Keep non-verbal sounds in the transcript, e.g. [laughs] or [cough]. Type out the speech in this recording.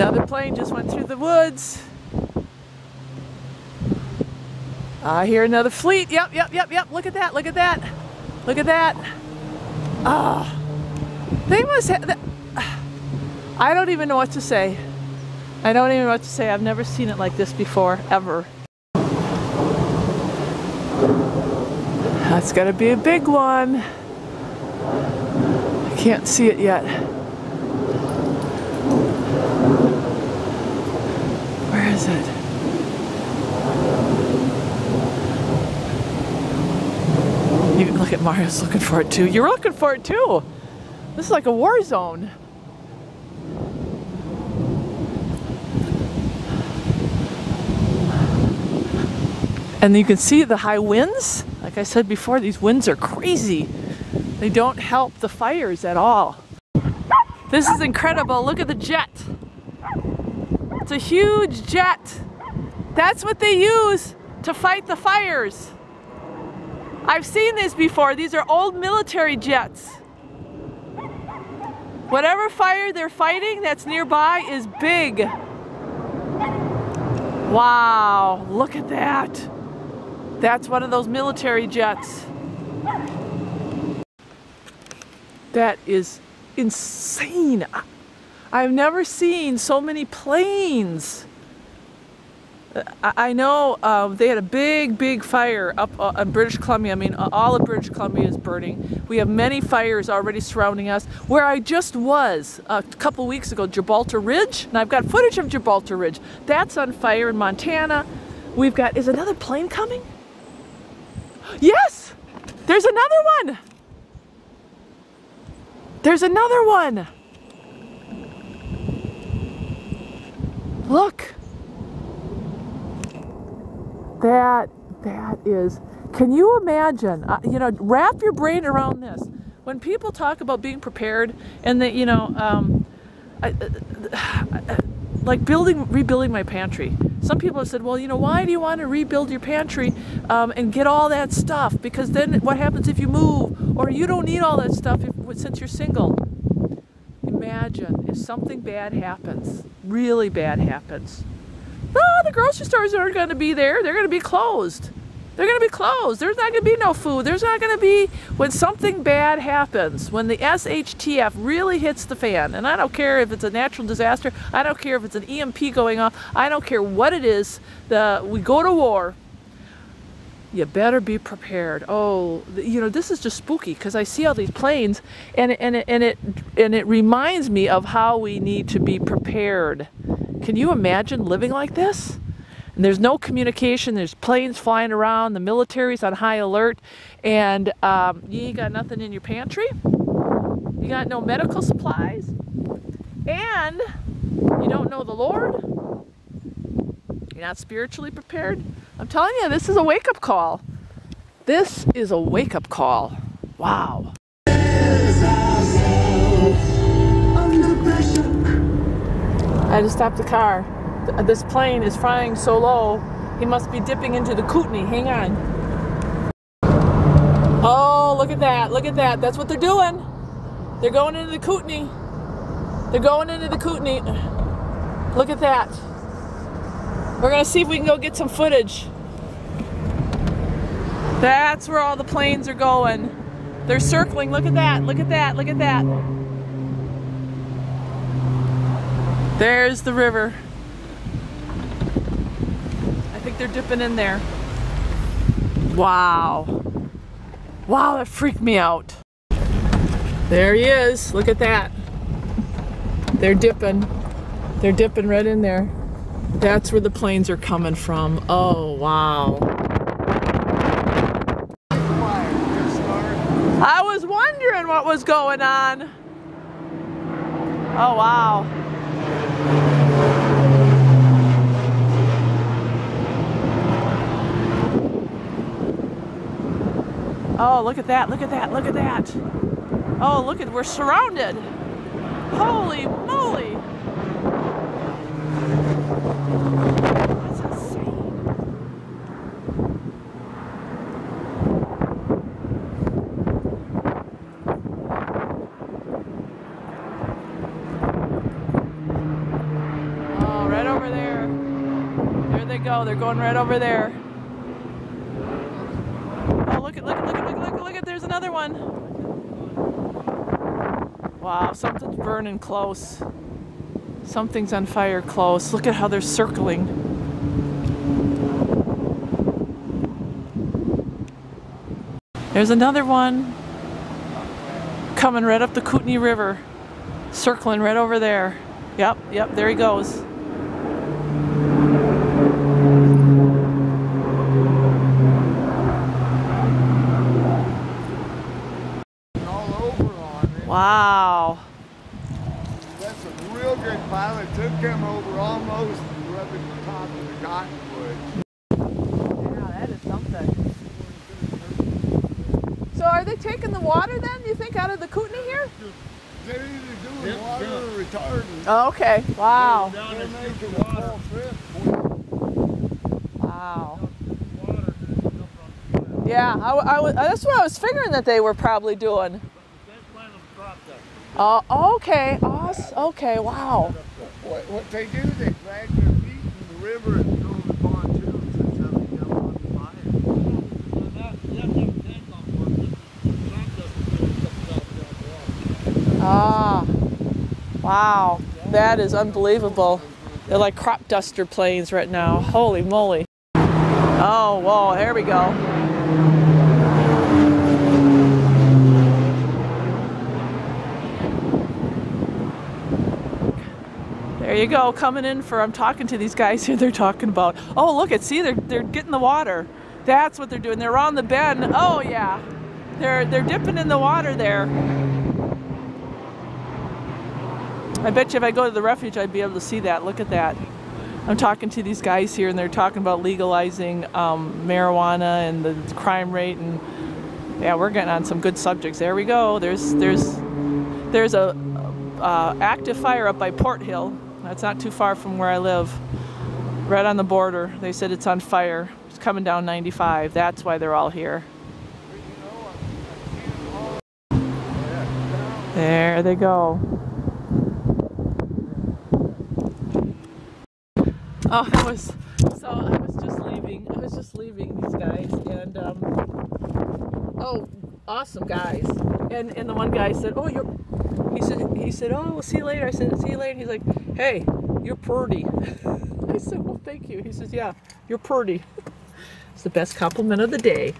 Another plane just went through the woods. I hear another fleet. Yep, yep, yep, yep. Look at that. Look at that. Look at that. Ah. Oh, they must have. [sighs] I don't even know what to say. I don't even know what to say. I've never seen it like this before, ever. That's gotta be a big one. I can't see it yet. [laughs] You look at Mario's looking for it too. You're looking for it too. This is like a war zone. And you can see the high winds. Like I said before, these winds are crazy. They don't help the fires at all. This is incredible. Look at the jet. It's a huge jet. That's what they use to fight the fires. I've seen this before. These are old military jets. Whatever fire they're fighting that's nearby is big. Wow, look at that. That's one of those military jets. That is insane. I've never seen so many planes. I know uh, they had a big, big fire up uh, in British Columbia. I mean, all of British Columbia is burning. We have many fires already surrounding us. Where I just was a couple weeks ago, Gibraltar Ridge, and I've got footage of Gibraltar Ridge. That's on fire in Montana. We've got, is another plane coming? Yes! There's another one! There's another one! Look! That, that is, can you imagine, uh, you know, wrap your brain around this. When people talk about being prepared and that, you know, um, I, uh, like building, rebuilding my pantry. Some people have said, well, you know, why do you want to rebuild your pantry um, and get all that stuff? Because then what happens if you move? Or you don't need all that stuff if, since you're single. Imagine if something bad happens, really bad happens. No, the grocery stores aren't going to be there. They're going to be closed. They're going to be closed. There's not going to be no food. There's not going to be, when something bad happens, when the SHTF really hits the fan, and I don't care if it's a natural disaster, I don't care if it's an EMP going off, I don't care what it is, the, we go to war, you better be prepared. Oh, you know, this is just spooky because I see all these planes and, and, it, and, it, and it reminds me of how we need to be prepared. Can you imagine living like this? And there's no communication. There's planes flying around. The military's on high alert. And um, you ain't got nothing in your pantry. You got no medical supplies. And you don't know the Lord. You're not spiritually prepared. I'm telling you, this is a wake up call. This is a wake up call. Wow. I had to stop the car this plane is flying so low, he must be dipping into the Kootenay. Hang on. Oh, look at that. Look at that. That's what they're doing. They're going into the Kootenay. They're going into the Kootenay. Look at that. We're to see if we can go get some footage. That's where all the planes are going. They're circling. Look at that. Look at that. Look at that. There's the river I think they're dipping in there. Wow. Wow, that freaked me out. There he is. Look at that. They're dipping. They're dipping right in there. That's where the planes are coming from. Oh, wow. I was wondering what was going on. Oh, wow. Oh, look at that, look at that, look at that. Oh, look at, we're surrounded. Holy moly. That's insane. Right over there. There they go. They're going right over there. Oh, look at, look at, look at, look at, look at, look at, there's another one. Wow, something's burning close. Something's on fire close. Look at how they're circling. There's another one coming right up the Kootenai River, circling right over there. Yep, yep, there he goes. Wow. That's a real good pilot. Took him over almost rubbing the top of the cottonwood. Yeah, that is something. So are they taking the water then, do you think, out of the Kootenai here? They're either doing Yeah, water yeah. or retardant. Oh, okay. Wow. They're making a full trip. Wow. water, come from, Yeah, I, w- I w- that's what I was figuring that they were probably doing. That's why them dropped that. Oh, okay. Awes- Okay, wow. What, what they do, they drag their feet in the river and throw the pontoons and so they come on the fire. That, that them tank on board, the drop that, comes out down Ah. Wow. That is unbelievable. They're like crop duster planes right now. Holy moly. Oh, whoa, here we go. You go, coming in for I'm talking to these guys here. [laughs] They're talking about, oh look at see they're they're getting the water. That's what they're doing. They're on the bend. Oh yeah. They're they're dipping in the water there. I bet you if I go to the refuge I'd be able to see that. Look at that. I'm talking to these guys here and they're talking about legalizing um, marijuana and the crime rate and yeah, we're getting on some good subjects. There we go. There's there's there's a uh, active fire up by Porthill. That's not too far from where I live. Right on the border. They said it's on fire. It's coming down 95. That's why they're all here. There they go. Oh, I was so I was just leaving. I was just leaving these guys, and um, oh, awesome guys. And and the one guy said, "Oh, you're," he said, he said, "Oh, we'll see you later." I said, "See you later." And he's like, "Hey, you're pretty." [laughs] I said, "Well, thank you." He says, "Yeah, you're pretty." it's the best compliment of the day.